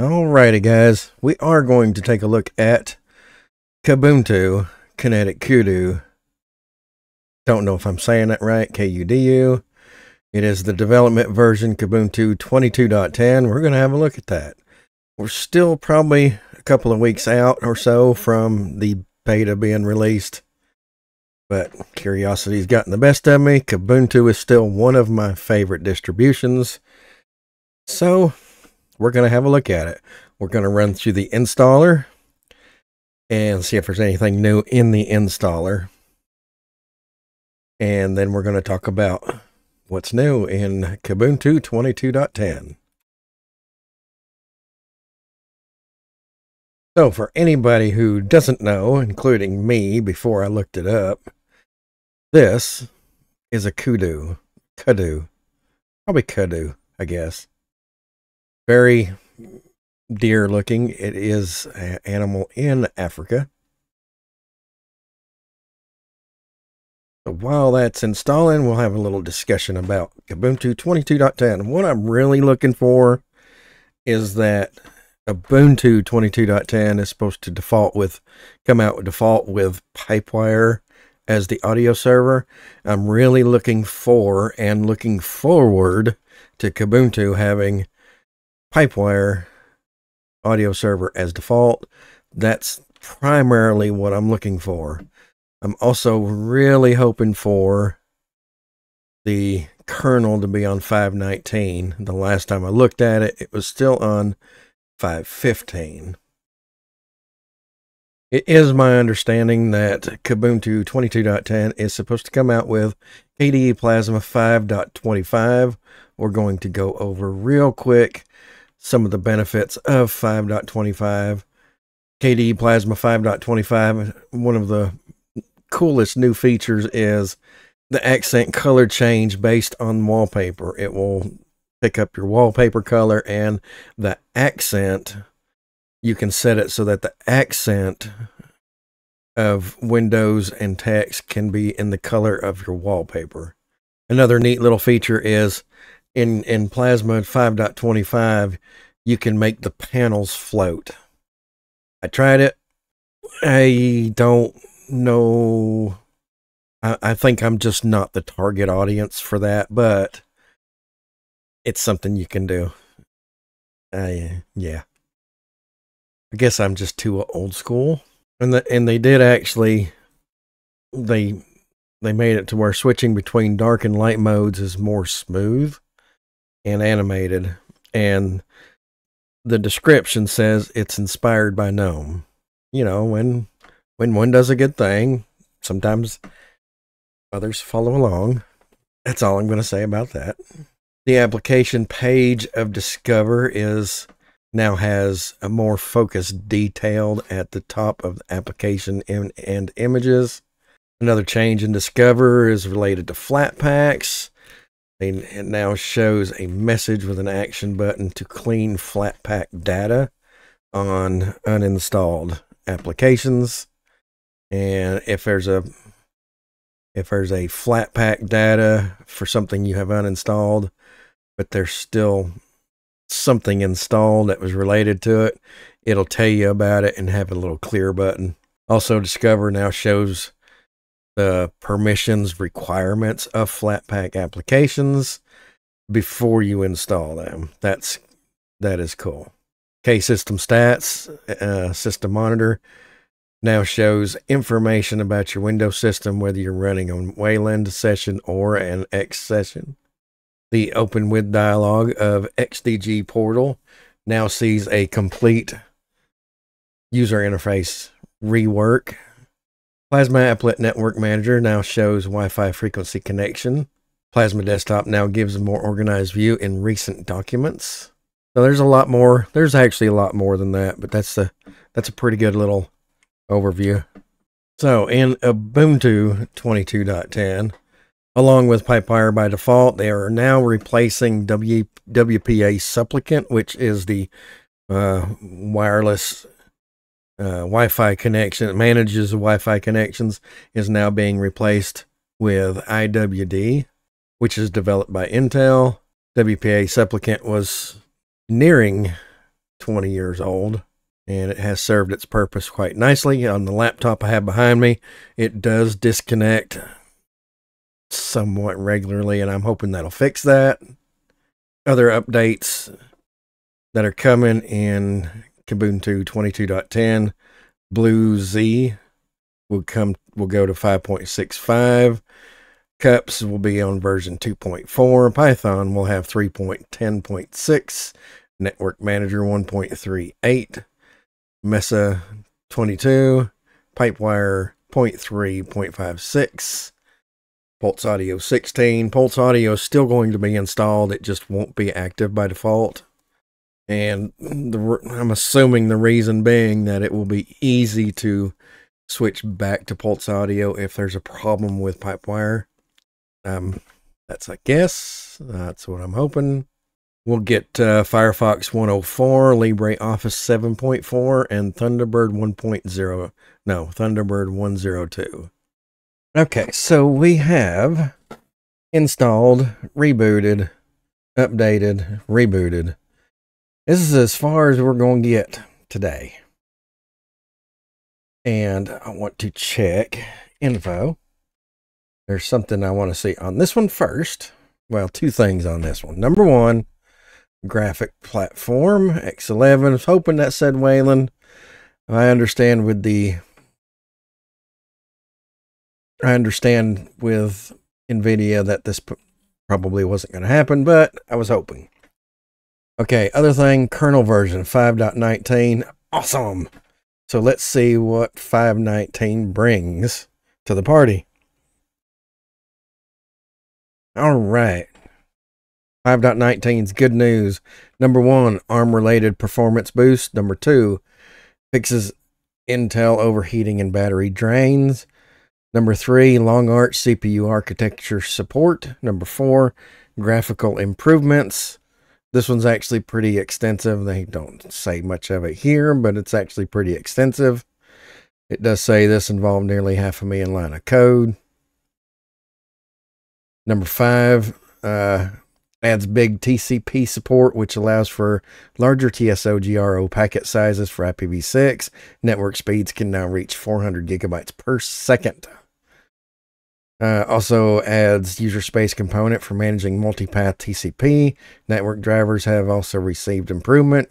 Alrighty, guys, we are going to take a look at Kubuntu Kinetic Kudu. Don't know if I'm saying that right, K-U-D-U. It is the development version Kubuntu 22.10. We're going to have a look at that. We're still probably a couple of weeks out or so from the beta being released, but curiosity's gotten the best of me. Kubuntu is still one of my favorite distributions. So we're going to have a look at it. We're going to run through the installer and see if there's anything new in the installer. And then we're going to talk about what's new in Kubuntu 22.10. So for anybody who doesn't know, including me before I looked it up, this is a kudu. Kudu. Probably kudu, I guess very deer looking. It is an animal in Africa. So while that's installing, we'll have a little discussion about Ubuntu 22.10. What I'm really looking for is that Ubuntu 22.10 is supposed to default with, come out with default with Pipewire as the audio server. I'm really looking for and looking forward to Kubuntu having Pipewire audio server as default. That's primarily what I'm looking for. I'm also really hoping for the kernel to be on 519. The last time I looked at it, it was still on 515. It is my understanding that Kubuntu 22.10 is supposed to come out with KDE Plasma 5.25. We're going to go over real quick some of the benefits of 5.25. KDE Plasma 5.25, one of the coolest new features is the accent color change based on wallpaper. It will pick up your wallpaper color and the accent, you can set it so that the accent of windows and text can be in the color of your wallpaper. Another neat little feature is in in Plasma 5.25, you can make the panels float. I tried it. I don't know. I, I think I'm just not the target audience for that, but it's something you can do. Yeah. I guess I'm just too old school. And the, and they did actually they they made it to where switching between dark and light modes is more smooth and animated. And the description says it's inspired by GNOME. You know, when when one does a good thing, sometimes others follow along. That's all I'm going to say about that. The application page of Discover is now has a more focused detailed at the top of the application and, and images. Another change in Discover is related to Flatpaks. It now shows a message with an action button to clean Flatpak data on uninstalled applications. And if there's a if there's a Flatpak data for something you have uninstalled, but there's still something installed that was related to it, it'll tell you about it and have a little clear button. Also, Discover now shows the permissions requirements of Flatpak applications before you install them. That's that is cool. K system stats, uh, system monitor now shows information about your Windows system, whether you're running on Wayland session or an X session. The open with dialog of XDG portal now sees a complete user interface rework Plasma Applet Network Manager now shows Wi-Fi frequency connection. Plasma Desktop now gives a more organized view in recent documents. So there's a lot more. There's actually a lot more than that, but that's a that's a pretty good little overview. So in Ubuntu 22.10, along with Pipewire by default, they are now replacing w, WPA Supplicant, which is the uh, wireless uh, Wi-Fi connection manages Wi-Fi connections is now being replaced with IWD, which is developed by Intel. WPA supplicant was nearing 20 years old and it has served its purpose quite nicely. On the laptop I have behind me, it does disconnect somewhat regularly, and I'm hoping that'll fix that. Other updates that are coming in Kubuntu 22.10, BlueZ will come will go to 5.65. Cups will be on version 2.4. Python will have 3.10.6. Network Manager 1.38. Mesa 22. Pipewire 0.3, 0.56. Pulse Audio 16. Pulse Audio is still going to be installed. It just won't be active by default. And the, I'm assuming the reason being that it will be easy to switch back to Pulse Audio if there's a problem with Pipewire. Um, that's I guess. That's what I'm hoping. We'll get uh, Firefox 104, LibreOffice 7.4, and Thunderbird 1.0. No, Thunderbird 102. Okay, so we have installed, rebooted, updated, rebooted. This is as far as we're going to get today. And I want to check info there's something I want to see on this one first. Well, two things on this one. Number one, graphic platform X11. I was hoping that said Wayland. I understand with the I understand with Nvidia that this probably wasn't going to happen, but I was hoping. Okay, other thing, kernel version 5.19. Awesome. So let's see what 5.19 brings to the party. All right. 5.19 is good news. Number one, ARM related performance boost. Number two, fixes Intel overheating and battery drains. Number three, LoongArch CPU architecture support. Number four, graphical improvements. This one's actually pretty extensive. They don't say much of it here, but it's actually pretty extensive. It does say this involved nearly half a million line of code. Number five, uh, adds big TCP support, which allows for larger TSO GRO packet sizes for IPv6. Network speeds can now reach 400 gigabytes per second. Uh, also adds user space component for managing multipath TCP. Network drivers have also received improvement,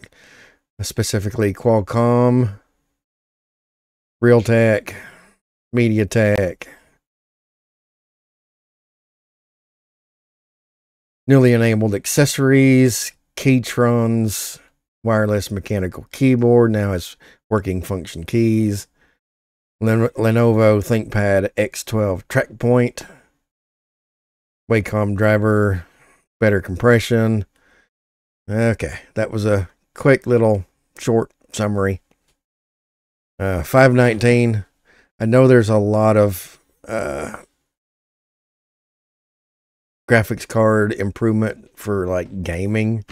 specifically Qualcomm, Realtek, MediaTek, newly enabled accessories, Keychron's wireless mechanical keyboard now has working function keys. Len Lenovo ThinkPad X12 TrackPoint, Wacom driver, better compression. Okay, that was a quick little short summary. Uh, 519. I know there's a lot of uh, graphics card improvement for like gaming.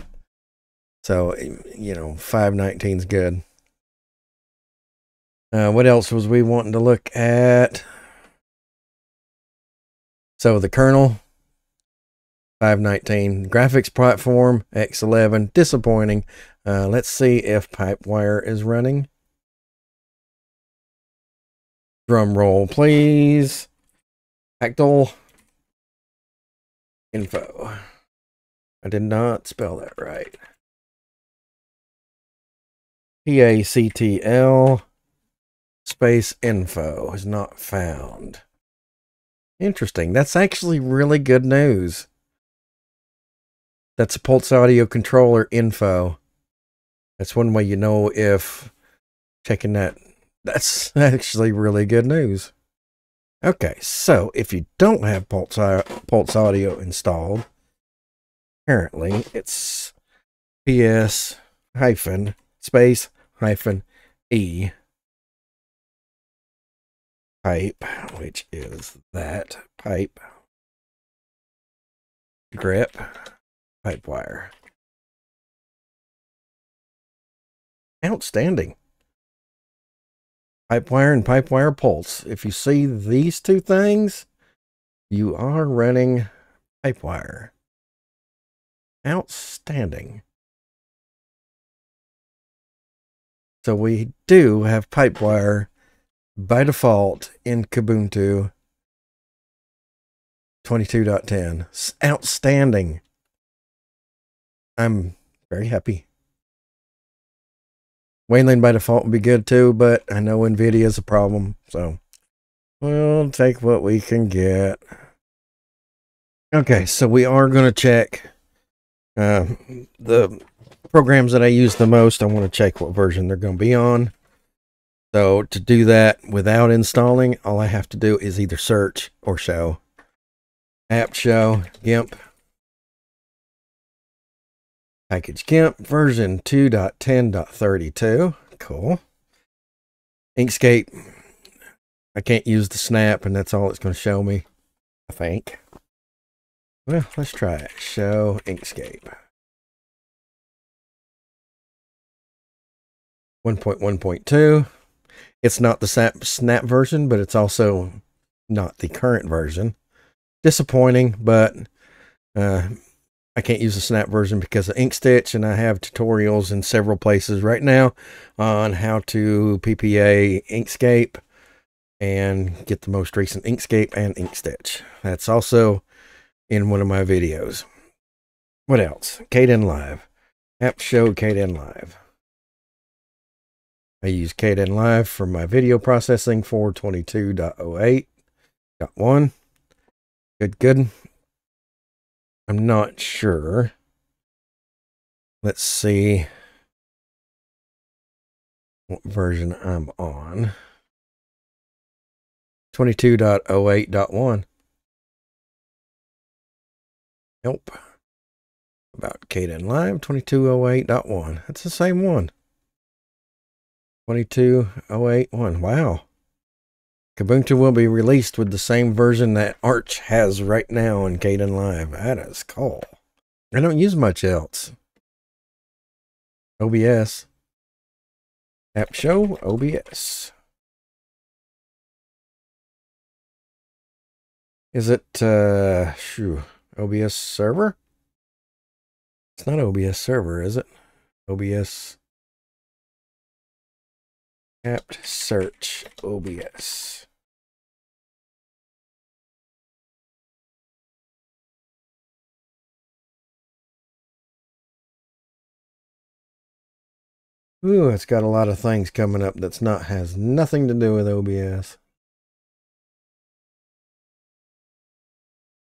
So, you know, 519 is good. Uh, what else was we wanting to look at? So the kernel, 519. Graphics platform, X11. Disappointing. Uh, let's see if Pipewire is running. Drum roll, please. Pactal info. I did not spell that right. P-A-C-T-L space info is not found. Interesting. That's actually really good news. That's a Pulse Audio controller info. That's one way you know if checking that. That's actually really good news. Okay, so if you don't have Pulse, Pulse Audio installed, apparently it's PS hyphen space hyphen E pipe, which is that pipe grep pipe wire. Outstanding. Pipe wire and pipe wire Pulse. If you see these two things, you are running pipe wire. Outstanding. So we do have Pipewire by default in Kubuntu 22.10. Outstanding. I'm very happy. Wayland by default would be good too, but I know NVIDIA is a problem, so we'll take what we can get. Okay, so we are going to check uh, the programs that I use the most. I want to check what version they're going to be on. So to do that without installing, all I have to do is either search or show. apt show, GIMP. Package GIMP version 2.10.32. Cool. Inkscape. I can't use the snap and that's all it's going to show me, I think. Well, let's try it. Show Inkscape. 1.1.2. It's not the snap, snap version, but it's also not the current version. Disappointing, but uh, I can't use the snap version because of InkStitch, and I have tutorials in several places right now on how to PPA Inkscape and get the most recent Inkscape and InkStitch. That's also in one of my videos. What else? Kdenlive. apt show Kdenlive. I use Kdenlive for my video processing for 22.08.1. Good, good. I'm not sure. Let's see what version I'm on. 22.08.1. Nope. About Kdenlive 2208.1. That's the same one. 22081. Wow. Kubuntu will be released with the same version that Arch has right now in Kdenlive. That is cool. I don't use much else. OBS. apt show OBS. Is it uh shoo, OBS server? It's not OBS server, is it? OBS apt search OBS. Ooh, it's got a lot of things coming up that's not has nothing to do with OBS.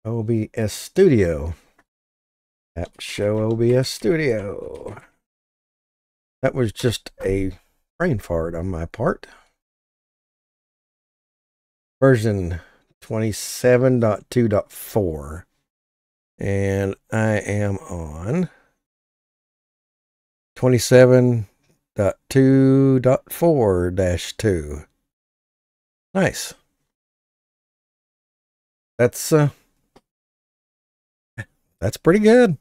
OBS Studio. apt show OBS Studio. That was just a brain fart on my part. Version 27.2.4. And I am on 27.2.4-2. Nice. That's uh that's pretty good.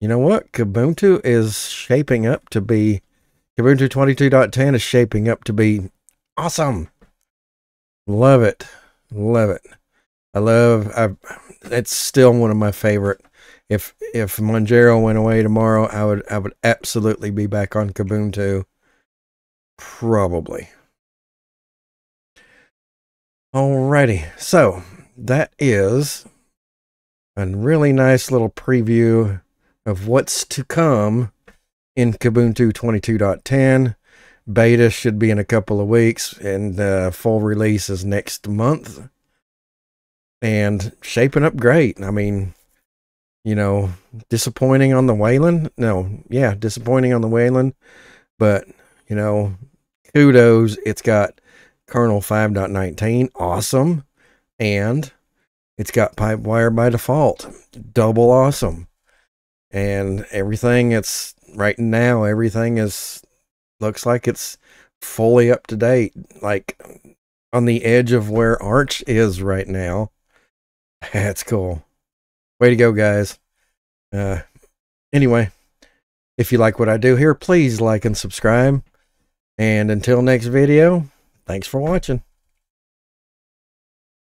You know what? Kubuntu is shaping up to be Kubuntu 22.10 is shaping up to be awesome. Love it. Love it. I love I it's still one of my favorite. If if Manjaro went away tomorrow, I would I would absolutely be back on Kubuntu. Probably. Alrighty. So that is a really nice little preview of what's to come in Kubuntu 22.10. Beta should be in a couple of weeks, and uh, full release is next month. And shaping up great. I mean, you know, disappointing on the Wayland. No, yeah, disappointing on the Wayland. But, you know, kudos. It's got kernel 5.19. Awesome. And it's got Pipewire by default. Double awesome. And everything it's right now, everything is looks like it's fully up to date. Like on the edge of where Arch is right now. That's cool. Way to go, guys. Uh anyway, if you like what I do here, please like and subscribe. And until next video, thanks for watching.